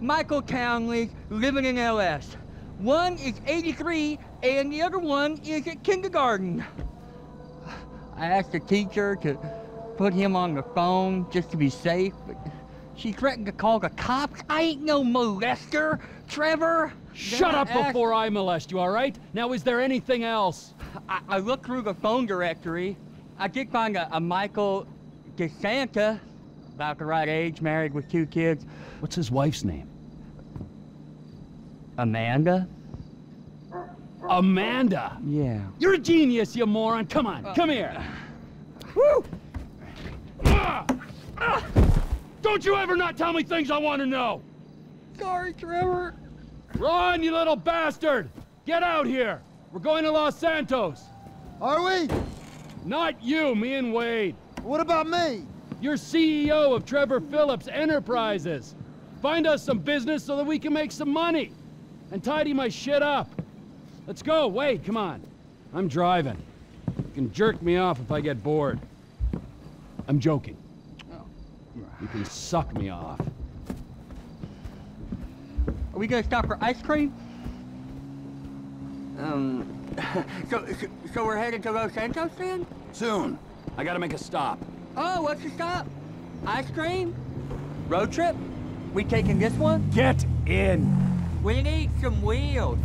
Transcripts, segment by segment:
Michael Townley living in LS. One is 83 and the other one is at kindergarten. I asked the teacher to put him on the phone just to be safe, but she threatened to call the cops. I ain't no molester, Trevor. Shut Then I up asked- before I molest you, all right? Now, is there anything else? I, I looked through the phone directory. I did find a, a Michael DeSanta, about the right age, married with two kids. What's his wife's name? Amanda? Amanda! Yeah. You're a genius, you moron! Come on, come here! Woo! Ah! Ah! Don't you ever not tell me things I want to know! Sorry, Trevor. Run, you little bastard! Get out here! We're going to Los Santos! Are we? Not you, me and Wade. What about me? You're CEO of Trevor Philips Enterprises. Find us some business so that we can make some money. And tidy my shit up. Let's go, Wade, come on. I'm driving. You can jerk me off if I get bored. I'm joking. You can suck me off. Are we gonna stop for ice cream? Um, so, so, so we're headed to Los Santos then? Soon. I gotta make a stop. Oh, what's the stop? Ice cream? Road trip? We taking this one? Get in! We need some wheels.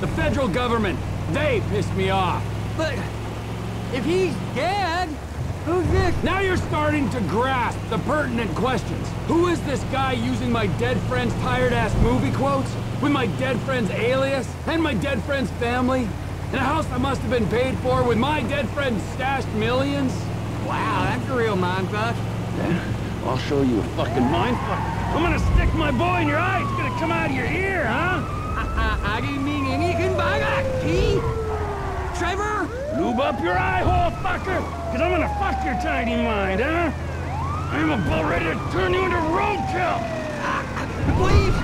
The federal government, they pissed me off. But if he's dead, who's this? Now you're starting to grasp the pertinent questions. Who is this guy using my dead friend's tired-ass movie quotes? With my dead friend's alias? And my dead friend's family? In a house that must have been paid for with my dead friend's stashed millions? Wow, that's a real mindfuck. Yeah, I'll show you a fucking mindfuck. I'm gonna stick my boy in your eye, it's gonna come out of your ear, huh? I, didn't mean anything by that, T. Trevor? Lube up your eye hole, fucker! Cause I'm gonna fuck your tiny mind, huh? I'm about ready to turn you into roadkill! Ah, please,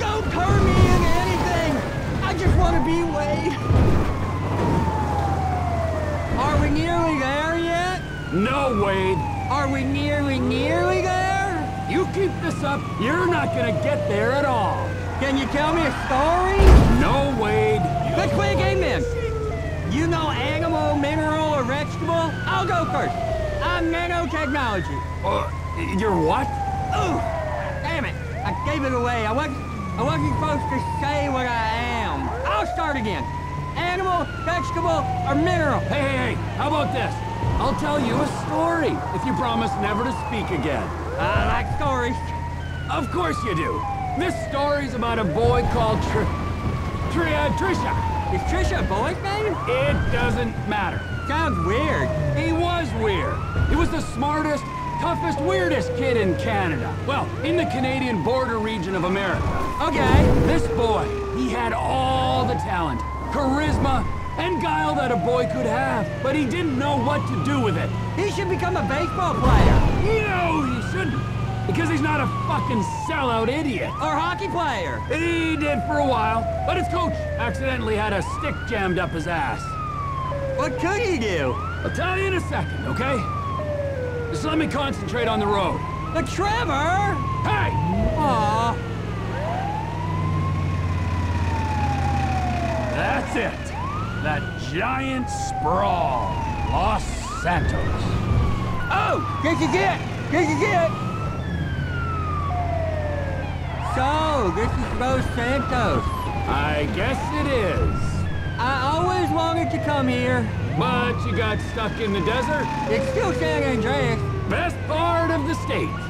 don't turn me into anything. I just want to be Wade. Are we nearly there yet? No, Wade. Are we nearly, nearly there? You keep this up, you're not gonna get there at all. Can you tell me a story? No, Wade. Let's play a game then. You know animal, mineral, or vegetable? I'll go first. I'm nanotechnology. Uh, you're what? Ooh, damn it. I gave it away. I wasn't, I wasn't supposed to say what I am. I'll start again. Animal, vegetable, or mineral? Hey, hey, hey, how about this? I'll tell you a story if you promise never to speak again. I like stories. Of course you do. This story's about a boy called Tr... Tr... uh, Trisha. Is Trisha a boy's name? It doesn't matter. Sounds weird. He was weird. He was the smartest, toughest, weirdest kid in Canada. Well, in the Canadian border region of America. Okay. This boy, he had all the talent, charisma, and guile that a boy could have, but he didn't know what to do with it. He should become a baseball player. No, he shouldn't. Because he's not a fucking sellout idiot. Or hockey player. He did for a while, but his coach accidentally had a stick jammed up his ass. What could he do? I'll tell you in a second, okay? Just let me concentrate on the road. The Trevor? Hey! Aw. That's it. That giant sprawl. Los Santos. Oh, this is it. This is it. So, this is Los Santos. I guess it is. I always wanted to come here. But you got stuck in the desert. It's still San Andreas. Best part of the state.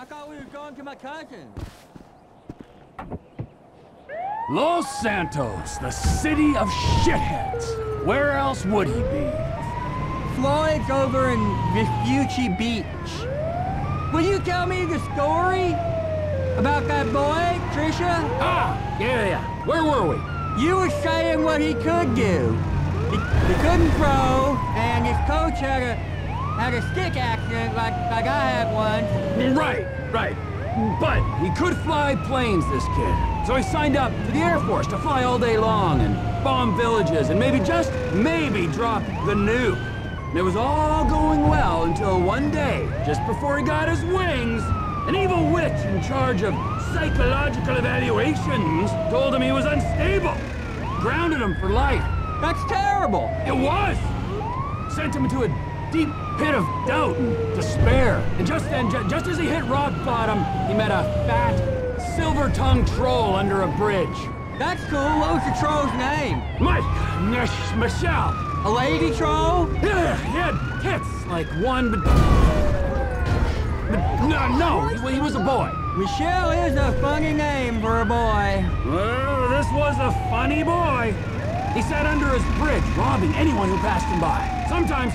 I thought we were going to my cousin. Los Santos, the city of shitheads. Where else would he be? Floyd's over in Vespucci Beach. Will you tell me the story about that boy, Trisha? Ah, yeah, yeah. Where were we? You were saying what he could do. He, he couldn't throw, and his coach had a had a stick accident like like I had once. Right, right. But he could fly planes, this kid. So he signed up to the Air Force to fly all day long and bomb villages and maybe just maybe drop the nuke. And it was all going well until one day, just before he got his wings, an evil witch in charge of psychological evaluations told him he was unstable. Grounded him for life. That's terrible. It was! Sent him into a deep pit of doubt and despair. And just then, ju- just as he hit rock bottom, he met a fat, silver-tongued troll under a bridge. That's cool. What was the troll's name? Mike, Nish, Michelle. A lady troll? Yeah, he had tits like one, but... but no, no, he, he was a boy. Michelle is a funny name for a boy. Well, this was a funny boy. He sat under his bridge, robbing anyone who passed him by. Sometimes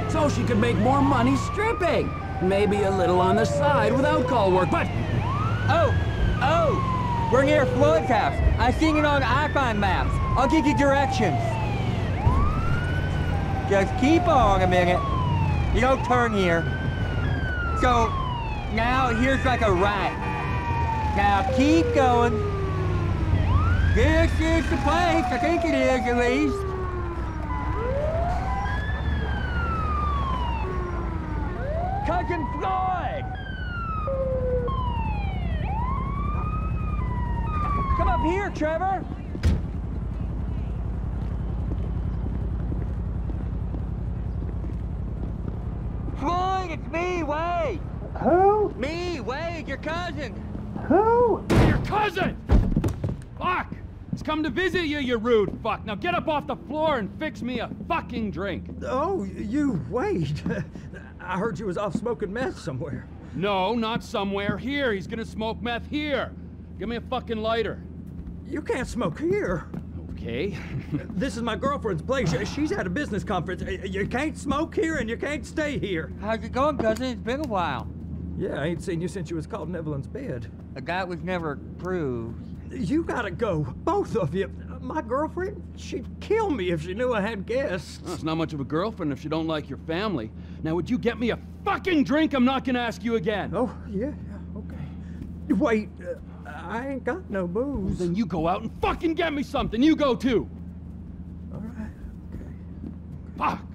so she could make more money stripping. Maybe a little on the side without call work, but Oh, oh, we're near Floyd's house. I seen it on iPhone maps. I'll give you directions. Just keep on a minute. You don't turn here. So, now here's like a right. Now keep going. This is the place, I think it is at least. Floyd! Come up here, Trevor. Floyd, it's me, Wade. Who? Me, Wade, your cousin. Who? your cousin! Fuck! He's come to visit you, you rude fuck. Now get up off the floor and fix me a fucking drink. Oh, you, Wade. I heard you was off smoking meth somewhere. No, not somewhere. Here. He's gonna smoke meth here. Give me a fucking lighter. You can't smoke here. Okay. This is my girlfriend's place. She's at a business conference. You can't smoke here and you can't stay here. How's it going, cousin? It's been a while. Yeah, I ain't seen you since you was caught in Evelyn's bed. A guy was never proved. You gotta go, both of you. My girlfriend, she'd kill me if she knew I had guests. Well, it's not much of a girlfriend if she don't like your family. Now, would you get me a fucking drink? I'm not gonna ask you again. Oh, yeah, yeah, okay. Wait, uh, I ain't got no booze. Then you go out and fucking get me something. You go too. All right, okay. Fuck.